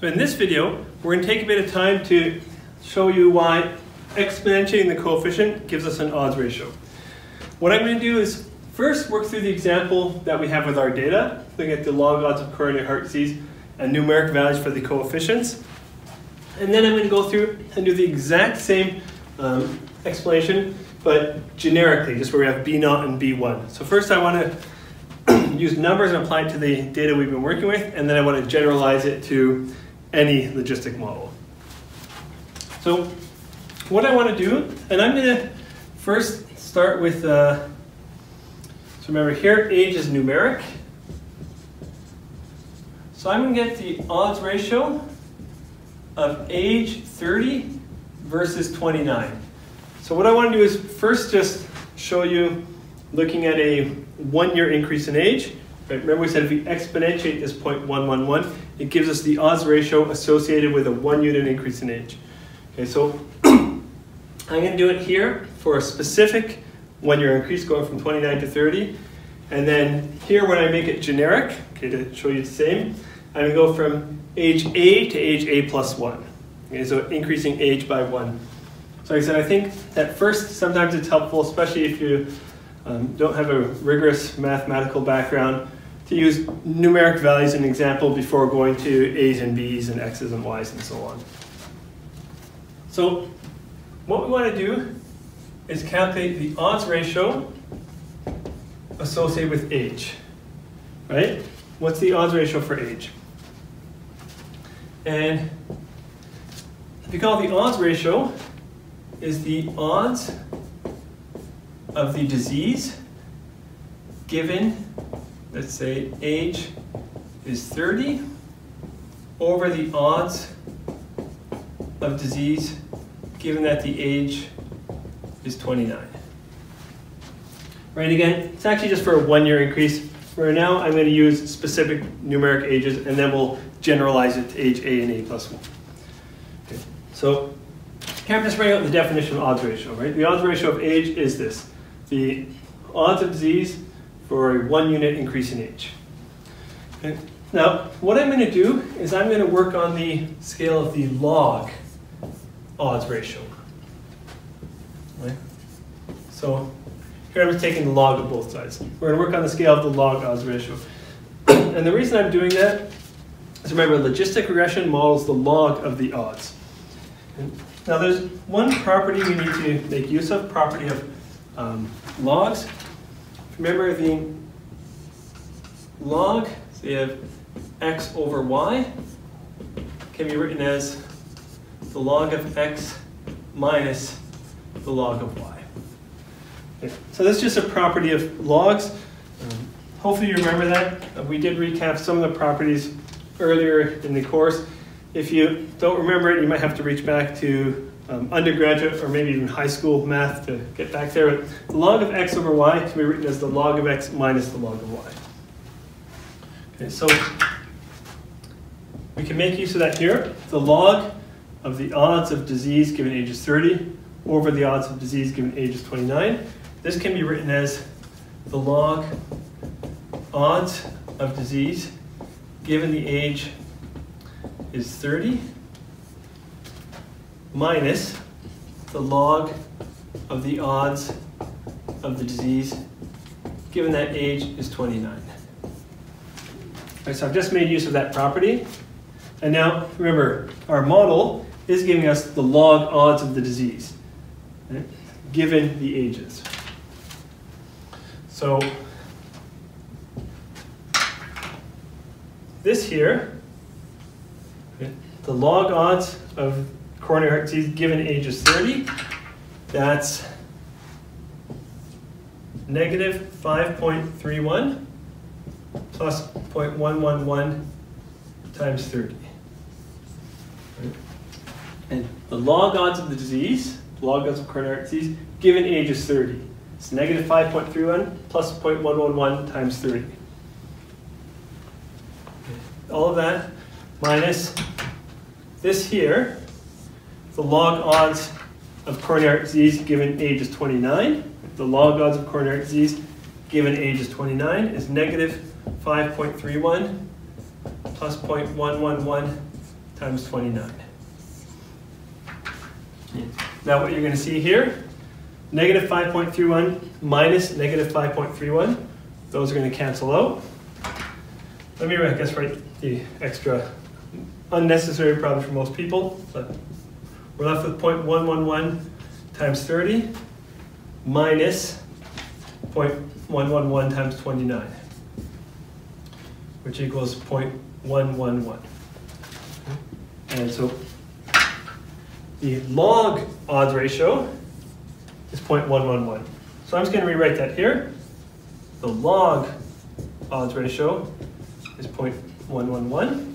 So in this video, we're going to take a bit of time to show you why exponentiating the coefficient gives us an odds ratio. What I'm going to do is first work through the example that we have with our data, looking at the log odds of coronary heart disease and numeric values for the coefficients. And then I'm going to go through and do the exact same um, explanation, but generically, just where we have B0 and B1. So first I want to use numbers and apply it to the data we've been working with, and then I want to generalize it to any logistic model. So what I want to do, and I'm going to first start with, uh, so remember here age is numeric. So I'm going to get the odds ratio of age 30 versus 29. So what I want to do is first just show you looking at a one year increase in age. Right, remember we said if we exponentiate this 0.111, it gives us the odds ratio associated with a one unit increase in age. Okay, so I'm to do it here for a specific one year increase going from 29 to 30. And then here when I make it generic, okay, to show you the same, I'm to go from age A to age A plus 1. Okay, so increasing age by 1. So like I said, I think that first sometimes it's helpful, especially if you um, don't have a rigorous mathematical background, to use numeric values as an example before going to A's and B's and X's and Y's and so on. So what we want to do is calculate the odds ratio associated with age, right? What's the odds ratio for age? And if you call the odds ratio is the odds of the disease given, let's say age is 30 over the odds of disease given that the age is 29. Right, again, it's actually just for a one year increase. For now, I'm going to use specific numeric ages and then we'll generalize it to age A and A plus 1. Okay. So I'm just writing out the definition of odds ratio, right? The odds ratio of age is this. The odds of disease for a one unit increase in age. Okay. Now, what I'm going to do is I'm going to work on the scale of the log odds ratio. Right? So here I'm just taking the log of both sides. We're going to work on the scale of the log odds ratio. and the reason I'm doing that is remember, logistic regression models the log of the odds. And now there's one property we need to make use of, property of um, logs. Remember the log, so you have x over y, can be written as the log of x minus the log of y. So that's just a property of logs. Um, hopefully you remember that. Uh, we did recap some of the properties earlier in the course. If you don't remember it, you might have to reach back to um, undergraduate or maybe even high school math to get back there. The log of x over y can be written as the log of x minus the log of y. Okay, so we can make use of that here. The log of the odds of disease given age is 30 over the odds of disease given age is 29. This can be written as the log odds of disease given the age is 30 minus the log of the odds of the disease given that age is 29. Right, so I've just made use of that property. And now, remember, our model is giving us the log odds of the disease, right, given the ages. So this here, okay, the log odds of coronary heart disease given age is 30, that's negative 5.31 plus 0.111 times 30. And the log odds of the disease, log odds of coronary heart disease, given age is 30. It's negative 5.31 plus 0.111 times 30. All of that minus this here, the log odds of coronary disease given age is 29. The log odds of coronary disease given age is 29 is negative 5.31 plus 0.111 times 29. Now what you're going to see here, negative 5.31 minus negative 5.31, those are going to cancel out. Let me, I guess, write the extra unnecessary problem for most people. But we're left with 0.111 times 30 minus 0.111 times 29, which equals 0.111. And so the log odds ratio is 0.111. So I'm just going to rewrite that here. The log odds ratio is 0.111.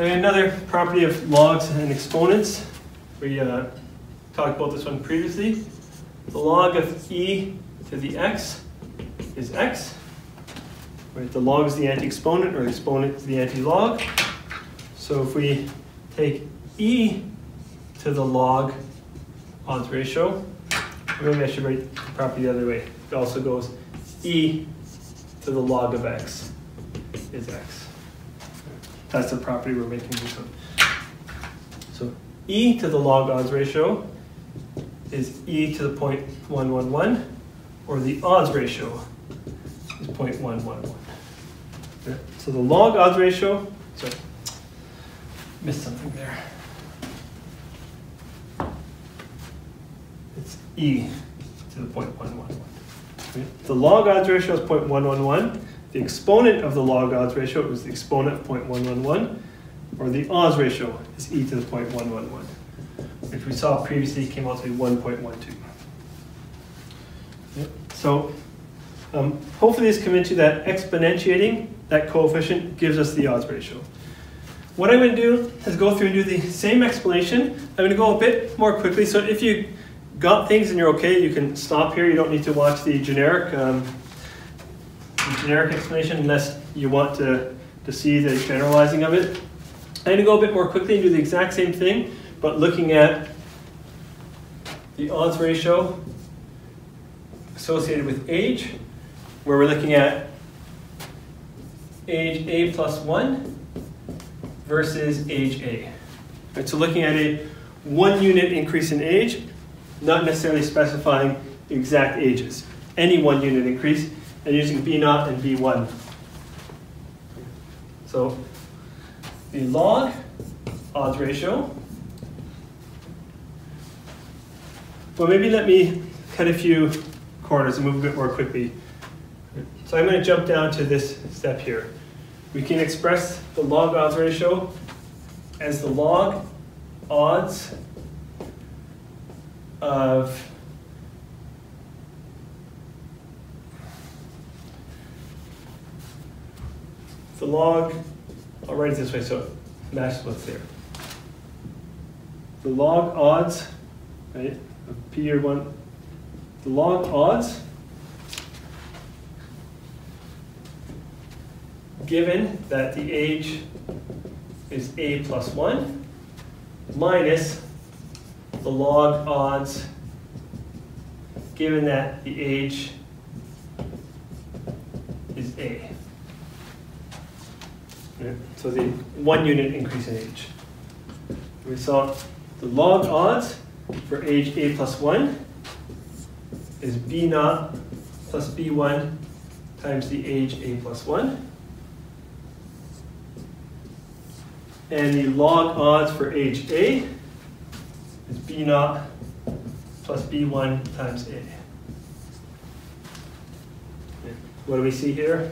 And another property of logs and exponents, we uh, talked about this one previously. The log of e to the x is x. Right, the log is the anti-exponent, or the exponent is the anti-log. So if we take e to the log odds ratio, maybe I should write the property the other way. It also goes e to the log of x is x. That's the property we're making use of. So e to the log odds ratio is e to the 0.111, or the odds ratio is 0.111. So the log odds ratio, sorry, missed something there. It's e to the 0.111. The log odds ratio is 0.111. The exponent of the log odds ratio is the exponent of 0.111, or the odds ratio is e to the 0.111, which we saw previously came out to be 1.12. So um, hopefully this convinced you that exponentiating that coefficient gives us the odds ratio. What I'm going to do is go through and do the same explanation. I'm going to go a bit more quickly. So if you got things and you're okay, you can stop here. You don't need to watch the generic, um, generic explanation unless you want to, to see the generalizing of it. I'm going to go a bit more quickly and do the exact same thing, but looking at the odds ratio associated with age, where we're looking at age A plus 1 versus age A. Right, so looking at a one unit increase in age, not necessarily specifying exact ages. Any one unit increase, and using B naught and B1. So the log odds ratio. Well, maybe let me cut a few corners and move a bit more quickly. So I'm going to jump down to this step here. We can express the log odds ratio as the log odds of the log, I'll write it this way so it matches what's there. The log odds, right, of P or 1, the log odds given that the age is a plus 1 minus the log odds given that the age is a. So the one unit increase in age. We saw the log odds for age a plus 1 is b naught plus b1 times the age a plus 1. And the log odds for age a is b naught plus b1 times a. What do we see here?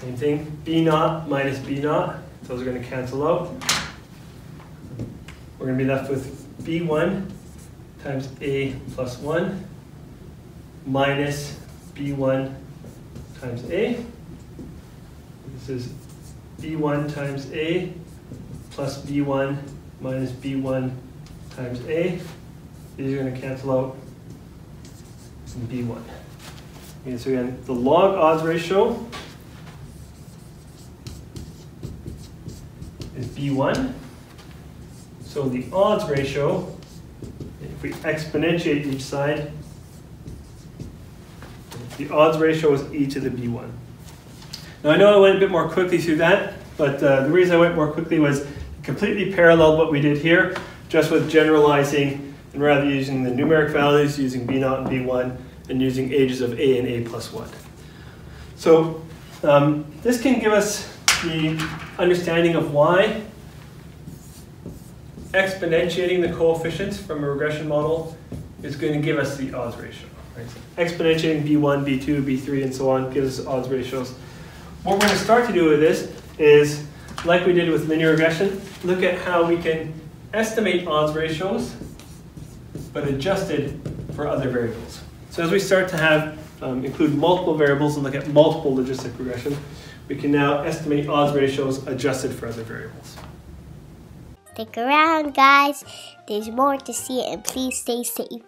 Same thing, b naught minus b naught. Those are going to cancel out. We're going to be left with b1 times a plus 1 minus b1 times a. This is b1 times a plus b1 minus b1 times a. These are going to cancel out in b1. Okay, so again, the log odds ratio is b1. So the odds ratio, if we exponentiate each side, the odds ratio is e to the b1. Now I know I went a bit more quickly through that, but uh, the reason I went more quickly was completely paralleled what we did here, just with generalizing and rather using the numeric values, using B0 and B1, and using ages of A and A plus 1. So um, this can give us the understanding of why exponentiating the coefficients from a regression model is going to give us the odds ratio. Right? So exponentiating B1, B2, B3, and so on gives us odds ratios. What we're going to start to do with this is, like we did with linear regression, look at how we can estimate odds ratios, but adjusted for other variables. So as we start to have um, include multiple variables and look at multiple logistic regression, we can now estimate odds ratios adjusted for other variables. Stick around, guys. There's more to see, and please stay safe.